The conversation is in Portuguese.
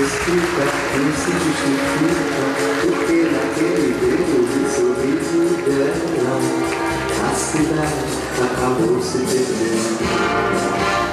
escrita, não se justifica, porque naquele belo de sorriso dela, a cidade acabou se perdendo.